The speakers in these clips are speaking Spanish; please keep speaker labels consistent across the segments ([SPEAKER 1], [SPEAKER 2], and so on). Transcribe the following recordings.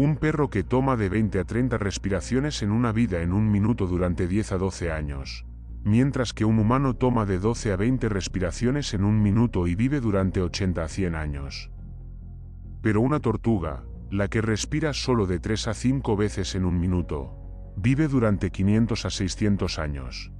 [SPEAKER 1] Un perro que toma de 20 a 30 respiraciones en una vida en un minuto durante 10 a 12 años, mientras que un humano toma de 12 a 20 respiraciones en un minuto y vive durante 80 a 100 años. Pero una tortuga, la que respira solo de 3 a 5 veces en un minuto, vive durante 500 a 600 años.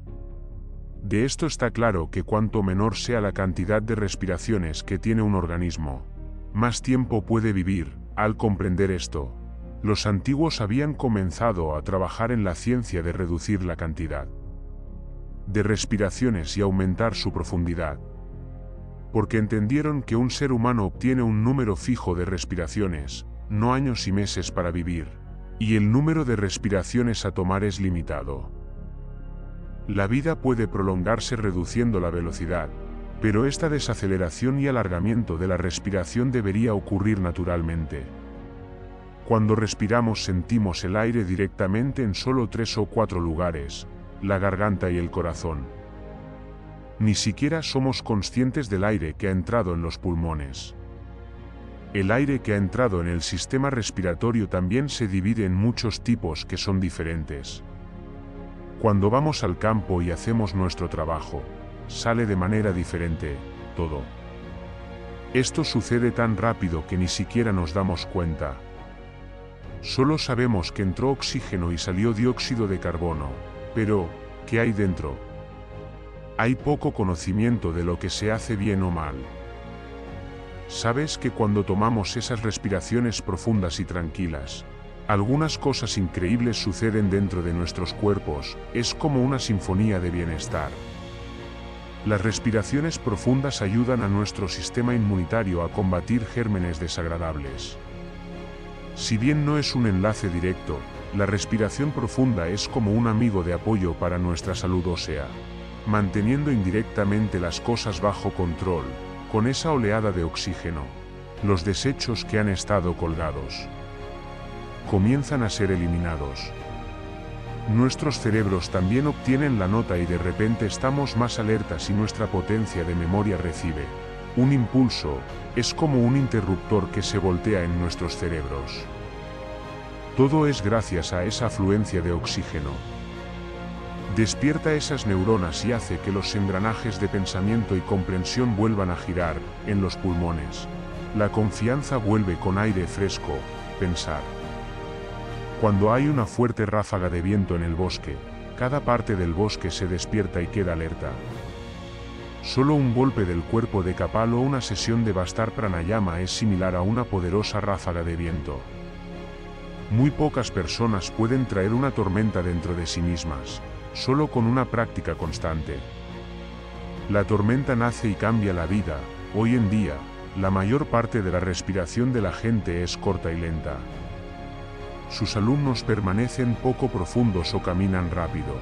[SPEAKER 1] De esto está claro que cuanto menor sea la cantidad de respiraciones que tiene un organismo, más tiempo puede vivir. Al comprender esto, los antiguos habían comenzado a trabajar en la ciencia de reducir la cantidad de respiraciones y aumentar su profundidad. Porque entendieron que un ser humano obtiene un número fijo de respiraciones, no años y meses para vivir, y el número de respiraciones a tomar es limitado. La vida puede prolongarse reduciendo la velocidad, pero esta desaceleración y alargamiento de la respiración debería ocurrir naturalmente. Cuando respiramos sentimos el aire directamente en solo tres o cuatro lugares, la garganta y el corazón. Ni siquiera somos conscientes del aire que ha entrado en los pulmones. El aire que ha entrado en el sistema respiratorio también se divide en muchos tipos que son diferentes. Cuando vamos al campo y hacemos nuestro trabajo, sale de manera diferente, todo. Esto sucede tan rápido que ni siquiera nos damos cuenta. Solo sabemos que entró oxígeno y salió dióxido de carbono, pero, ¿qué hay dentro? Hay poco conocimiento de lo que se hace bien o mal. Sabes que cuando tomamos esas respiraciones profundas y tranquilas, algunas cosas increíbles suceden dentro de nuestros cuerpos, es como una sinfonía de bienestar. Las respiraciones profundas ayudan a nuestro sistema inmunitario a combatir gérmenes desagradables. Si bien no es un enlace directo, la respiración profunda es como un amigo de apoyo para nuestra salud ósea, manteniendo indirectamente las cosas bajo control, con esa oleada de oxígeno, los desechos que han estado colgados comienzan a ser eliminados. Nuestros cerebros también obtienen la nota y de repente estamos más alertas y nuestra potencia de memoria recibe un impulso, es como un interruptor que se voltea en nuestros cerebros. Todo es gracias a esa afluencia de oxígeno. Despierta esas neuronas y hace que los engranajes de pensamiento y comprensión vuelvan a girar en los pulmones. La confianza vuelve con aire fresco, pensar. Cuando hay una fuerte ráfaga de viento en el bosque, cada parte del bosque se despierta y queda alerta. Solo un golpe del cuerpo de Kapal o una sesión de Bastar Pranayama es similar a una poderosa ráfaga de viento. Muy pocas personas pueden traer una tormenta dentro de sí mismas, solo con una práctica constante. La tormenta nace y cambia la vida, hoy en día, la mayor parte de la respiración de la gente es corta y lenta sus alumnos permanecen poco profundos o caminan rápido.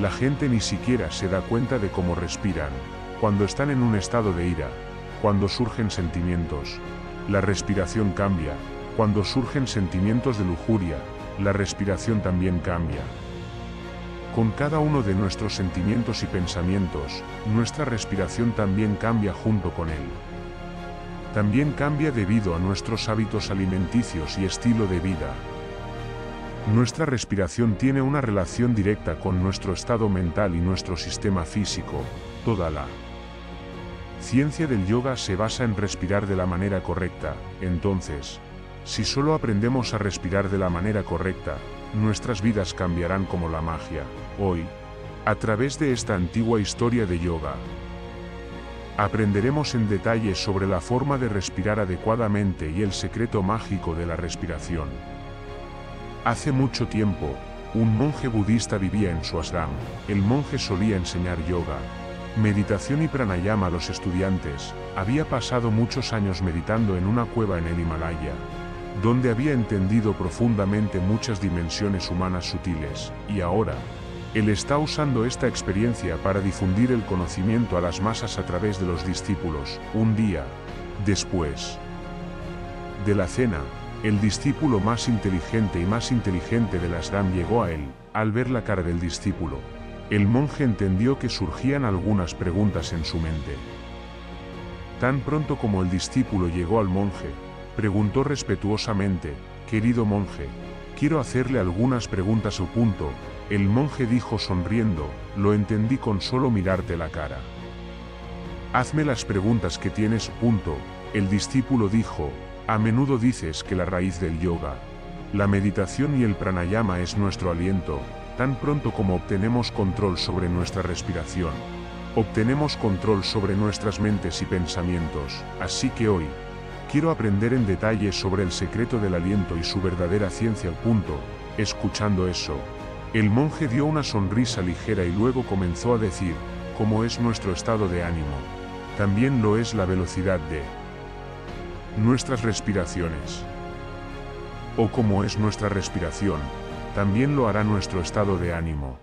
[SPEAKER 1] La gente ni siquiera se da cuenta de cómo respiran, cuando están en un estado de ira, cuando surgen sentimientos. La respiración cambia, cuando surgen sentimientos de lujuria, la respiración también cambia. Con cada uno de nuestros sentimientos y pensamientos, nuestra respiración también cambia junto con él también cambia debido a nuestros hábitos alimenticios y estilo de vida. Nuestra respiración tiene una relación directa con nuestro estado mental y nuestro sistema físico, toda la ciencia del yoga se basa en respirar de la manera correcta, entonces, si solo aprendemos a respirar de la manera correcta, nuestras vidas cambiarán como la magia. Hoy, a través de esta antigua historia de yoga, Aprenderemos en detalle sobre la forma de respirar adecuadamente y el secreto mágico de la respiración. Hace mucho tiempo, un monje budista vivía en su ashram. El monje solía enseñar yoga, meditación y pranayama a los estudiantes. Había pasado muchos años meditando en una cueva en el Himalaya, donde había entendido profundamente muchas dimensiones humanas sutiles, y ahora, él está usando esta experiencia para difundir el conocimiento a las masas a través de los discípulos. Un día, después de la cena, el discípulo más inteligente y más inteligente de la Asram llegó a él. Al ver la cara del discípulo, el monje entendió que surgían algunas preguntas en su mente. Tan pronto como el discípulo llegó al monje, Preguntó respetuosamente, querido monje, quiero hacerle algunas preguntas o punto. El monje dijo sonriendo, lo entendí con solo mirarte la cara. Hazme las preguntas que tienes, punto. El discípulo dijo, a menudo dices que la raíz del yoga, la meditación y el pranayama es nuestro aliento, tan pronto como obtenemos control sobre nuestra respiración. Obtenemos control sobre nuestras mentes y pensamientos, así que hoy, quiero aprender en detalle sobre el secreto del aliento y su verdadera ciencia. Punto. Escuchando eso, el monje dio una sonrisa ligera y luego comenzó a decir, cómo es nuestro estado de ánimo. También lo es la velocidad de nuestras respiraciones. O como es nuestra respiración, también lo hará nuestro estado de ánimo.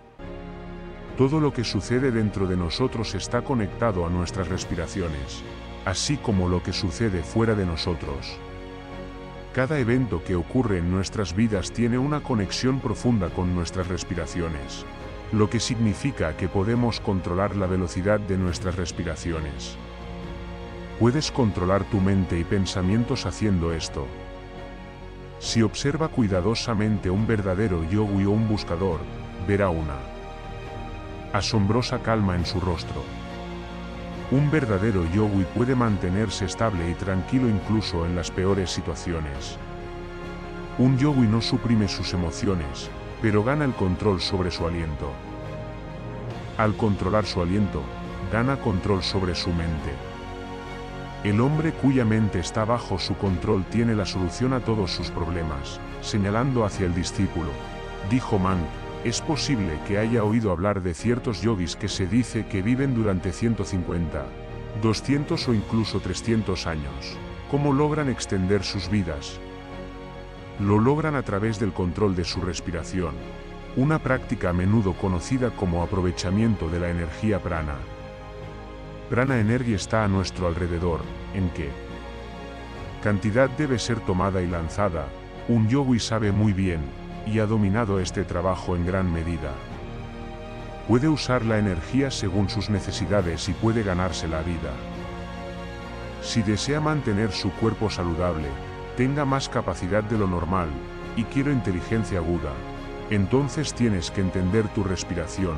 [SPEAKER 1] Todo lo que sucede dentro de nosotros está conectado a nuestras respiraciones, así como lo que sucede fuera de nosotros. Cada evento que ocurre en nuestras vidas tiene una conexión profunda con nuestras respiraciones, lo que significa que podemos controlar la velocidad de nuestras respiraciones. Puedes controlar tu mente y pensamientos haciendo esto. Si observa cuidadosamente un verdadero yogui o un buscador, verá una asombrosa calma en su rostro. Un verdadero yogui puede mantenerse estable y tranquilo incluso en las peores situaciones. Un yogui no suprime sus emociones, pero gana el control sobre su aliento. Al controlar su aliento, gana control sobre su mente. El hombre cuya mente está bajo su control tiene la solución a todos sus problemas, señalando hacia el discípulo. Dijo Mank, es posible que haya oído hablar de ciertos yogis que se dice que viven durante 150, 200 o incluso 300 años. ¿Cómo logran extender sus vidas? Lo logran a través del control de su respiración, una práctica a menudo conocida como aprovechamiento de la energía prana. Prana energía está a nuestro alrededor, en qué cantidad debe ser tomada y lanzada, un yogi sabe muy bien, y ha dominado este trabajo en gran medida. Puede usar la energía según sus necesidades y puede ganarse la vida. Si desea mantener su cuerpo saludable, tenga más capacidad de lo normal, y quiero inteligencia aguda, entonces tienes que entender tu respiración,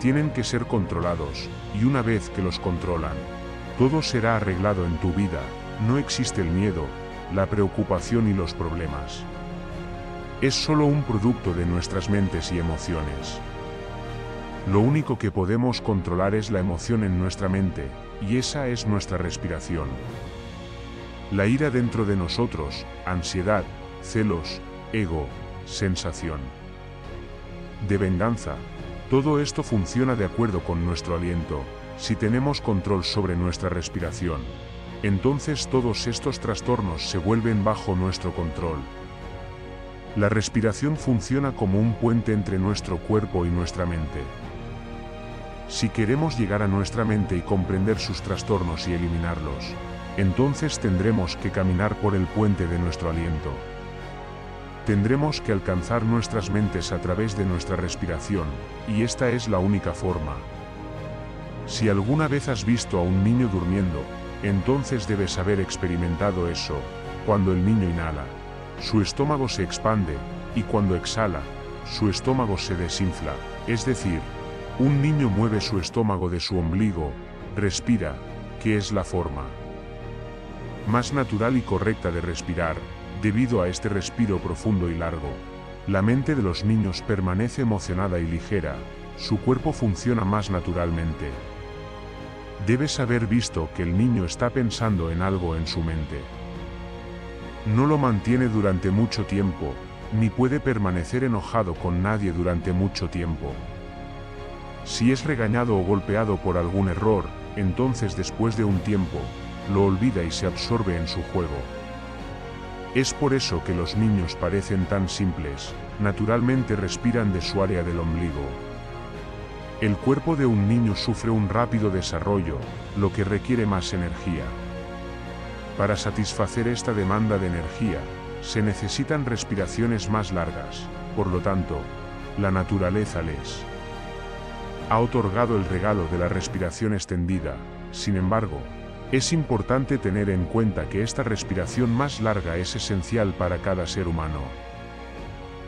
[SPEAKER 1] tienen que ser controlados, y una vez que los controlan, todo será arreglado en tu vida, no existe el miedo, la preocupación y los problemas es solo un producto de nuestras mentes y emociones. Lo único que podemos controlar es la emoción en nuestra mente, y esa es nuestra respiración. La ira dentro de nosotros, ansiedad, celos, ego, sensación de venganza, todo esto funciona de acuerdo con nuestro aliento, si tenemos control sobre nuestra respiración. Entonces todos estos trastornos se vuelven bajo nuestro control. La respiración funciona como un puente entre nuestro cuerpo y nuestra mente. Si queremos llegar a nuestra mente y comprender sus trastornos y eliminarlos, entonces tendremos que caminar por el puente de nuestro aliento. Tendremos que alcanzar nuestras mentes a través de nuestra respiración, y esta es la única forma. Si alguna vez has visto a un niño durmiendo, entonces debes haber experimentado eso, cuando el niño inhala su estómago se expande, y cuando exhala, su estómago se desinfla, es decir, un niño mueve su estómago de su ombligo, respira, que es la forma más natural y correcta de respirar, debido a este respiro profundo y largo. La mente de los niños permanece emocionada y ligera, su cuerpo funciona más naturalmente. Debes haber visto que el niño está pensando en algo en su mente no lo mantiene durante mucho tiempo, ni puede permanecer enojado con nadie durante mucho tiempo. Si es regañado o golpeado por algún error, entonces después de un tiempo, lo olvida y se absorbe en su juego. Es por eso que los niños parecen tan simples, naturalmente respiran de su área del ombligo. El cuerpo de un niño sufre un rápido desarrollo, lo que requiere más energía. Para satisfacer esta demanda de energía, se necesitan respiraciones más largas, por lo tanto, la naturaleza les ha otorgado el regalo de la respiración extendida, sin embargo, Es importante tener en cuenta que esta respiración más larga es esencial para cada ser humano.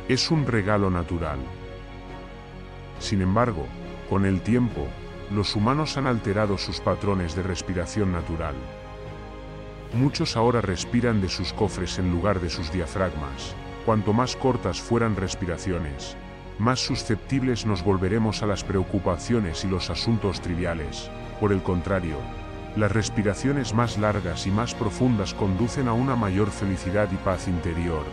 [SPEAKER 1] Es un regalo natural. Sin embargo, con el tiempo, los humanos han alterado sus patrones de respiración natural. Muchos ahora respiran de sus cofres en lugar de sus diafragmas. Cuanto más cortas fueran respiraciones, más susceptibles nos volveremos a las preocupaciones y los asuntos triviales. Por el contrario, las respiraciones más largas y más profundas conducen a una mayor felicidad y paz interior.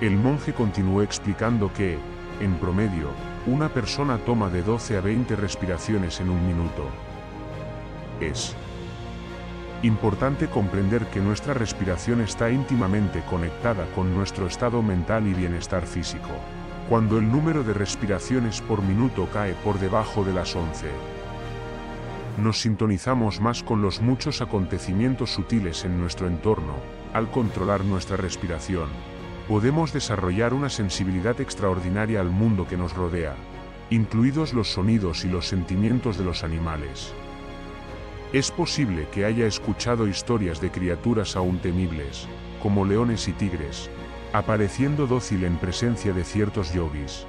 [SPEAKER 1] El monje continuó explicando que, en promedio, una persona toma de 12 a 20 respiraciones en un minuto. Es importante comprender que nuestra respiración está íntimamente conectada con nuestro estado mental y bienestar físico. Cuando el número de respiraciones por minuto cae por debajo de las 11, nos sintonizamos más con los muchos acontecimientos sutiles en nuestro entorno, al controlar nuestra respiración. Podemos desarrollar una sensibilidad extraordinaria al mundo que nos rodea, incluidos los sonidos y los sentimientos de los animales. Es posible que haya escuchado historias de criaturas aún temibles, como leones y tigres, apareciendo dócil en presencia de ciertos yogis.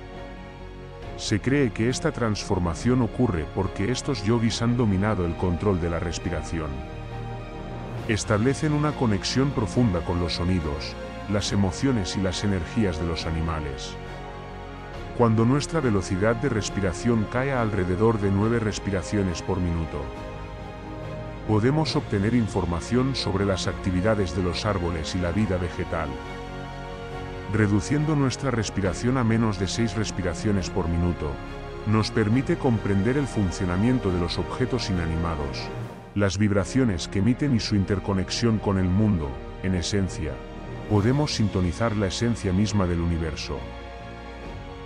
[SPEAKER 1] Se cree que esta transformación ocurre porque estos yogis han dominado el control de la respiración. Establecen una conexión profunda con los sonidos, las emociones y las energías de los animales. Cuando nuestra velocidad de respiración cae a alrededor de 9 respiraciones por minuto, podemos obtener información sobre las actividades de los árboles y la vida vegetal reduciendo nuestra respiración a menos de 6 respiraciones por minuto, nos permite comprender el funcionamiento de los objetos inanimados, las vibraciones que emiten y su interconexión con el mundo, en esencia, podemos sintonizar la esencia misma del universo.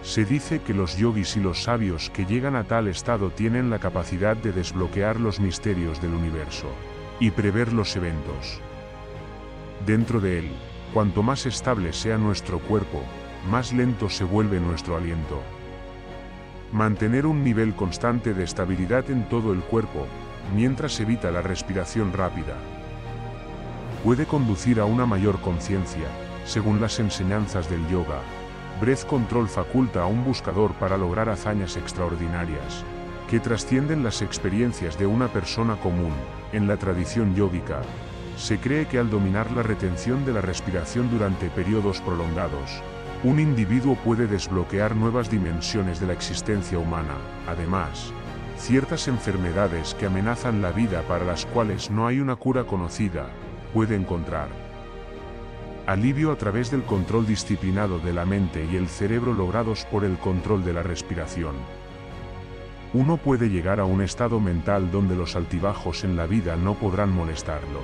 [SPEAKER 1] Se dice que los yogis y los sabios que llegan a tal estado tienen la capacidad de desbloquear los misterios del universo y prever los eventos. Dentro de él, Cuanto más estable sea nuestro cuerpo, más lento se vuelve nuestro aliento. Mantener un nivel constante de estabilidad en todo el cuerpo, mientras evita la respiración rápida, puede conducir a una mayor conciencia, según las enseñanzas del yoga. Breath Control faculta a un buscador para lograr hazañas extraordinarias, que trascienden las experiencias de una persona común, en la tradición yógica, se cree que al dominar la retención de la respiración durante periodos prolongados, un individuo puede desbloquear nuevas dimensiones de la existencia humana. Además, ciertas enfermedades que amenazan la vida para las cuales no hay una cura conocida, puede encontrar alivio a través del control disciplinado de la mente y el cerebro logrados por el control de la respiración. Uno puede llegar a un estado mental donde los altibajos en la vida no podrán molestarlo.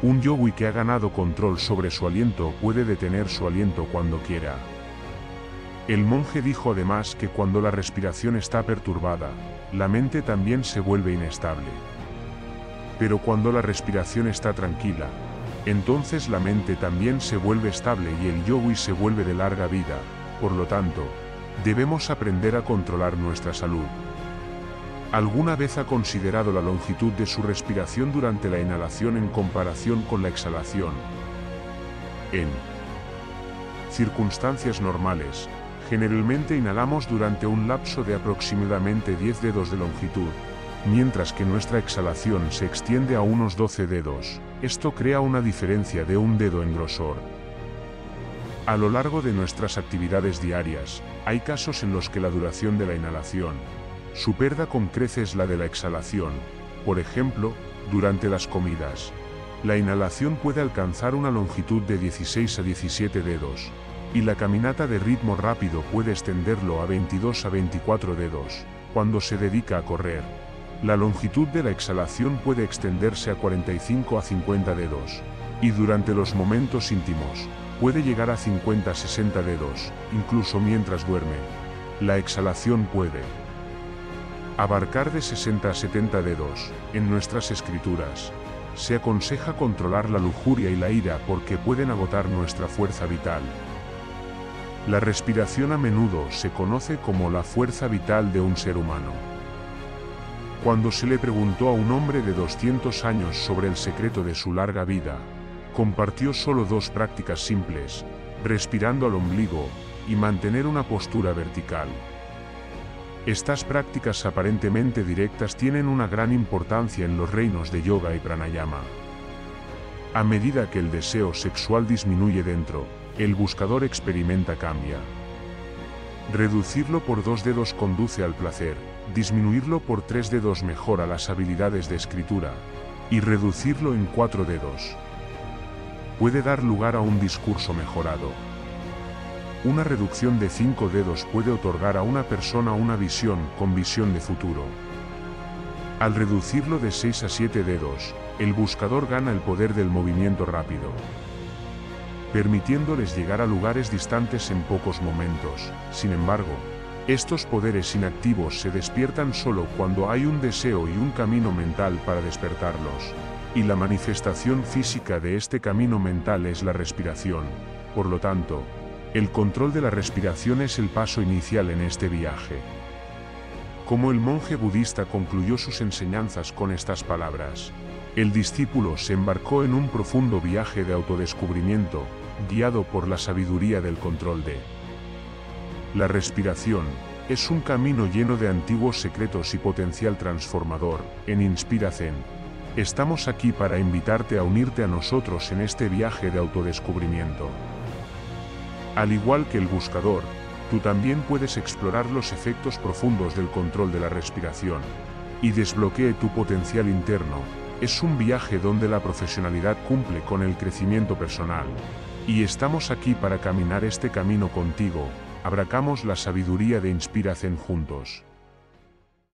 [SPEAKER 1] Un yogi que ha ganado control sobre su aliento puede detener su aliento cuando quiera. El monje dijo además que cuando la respiración está perturbada, la mente también se vuelve inestable. Pero cuando la respiración está tranquila, entonces la mente también se vuelve estable y el yogi se vuelve de larga vida, por lo tanto, debemos aprender a controlar nuestra salud. ¿Alguna vez ha considerado la longitud de su respiración durante la inhalación en comparación con la exhalación? En circunstancias normales, generalmente inhalamos durante un lapso de aproximadamente 10 dedos de longitud, mientras que nuestra exhalación se extiende a unos 12 dedos. Esto crea una diferencia de un dedo en grosor. A lo largo de nuestras actividades diarias, hay casos en los que la duración de la inhalación, Superda con creces la de la exhalación, por ejemplo, durante las comidas. La inhalación puede alcanzar una longitud de 16 a 17 dedos, y la caminata de ritmo rápido puede extenderlo a 22 a 24 dedos, cuando se dedica a correr. La longitud de la exhalación puede extenderse a 45 a 50 dedos, y durante los momentos íntimos, puede llegar a 50 a 60 dedos, incluso mientras duerme. La exhalación puede Abarcar de 60 a 70 dedos, en nuestras escrituras. Se aconseja controlar la lujuria y la ira porque pueden agotar nuestra fuerza vital. La respiración a menudo se conoce como la fuerza vital de un ser humano. Cuando se le preguntó a un hombre de 200 años sobre el secreto de su larga vida, compartió solo dos prácticas simples, respirando al ombligo y mantener una postura vertical. Estas prácticas aparentemente directas tienen una gran importancia en los reinos de yoga y pranayama. A medida que el deseo sexual disminuye dentro, el buscador experimenta cambia. Reducirlo por dos dedos conduce al placer, disminuirlo por tres dedos mejora las habilidades de escritura, y reducirlo en cuatro dedos puede dar lugar a un discurso mejorado. Una reducción de cinco dedos puede otorgar a una persona una visión con visión de futuro. Al reducirlo de 6 a 7 dedos, el buscador gana el poder del movimiento rápido, permitiéndoles llegar a lugares distantes en pocos momentos. Sin embargo, estos poderes inactivos se despiertan solo cuando hay un deseo y un camino mental para despertarlos. Y la manifestación física de este camino mental es la respiración. Por lo tanto, el control de la respiración es el paso inicial en este viaje. Como el monje budista concluyó sus enseñanzas con estas palabras, el discípulo se embarcó en un profundo viaje de autodescubrimiento, guiado por la sabiduría del control de la respiración, es un camino lleno de antiguos secretos y potencial transformador, en Inspiración. Estamos aquí para invitarte a unirte a nosotros en este viaje de autodescubrimiento. Al igual que el buscador, tú también puedes explorar los efectos profundos del control de la respiración y desbloquee tu potencial interno. Es un viaje donde la profesionalidad cumple con el crecimiento personal. Y estamos aquí para caminar este camino contigo. Abracamos la sabiduría de Inspiración juntos.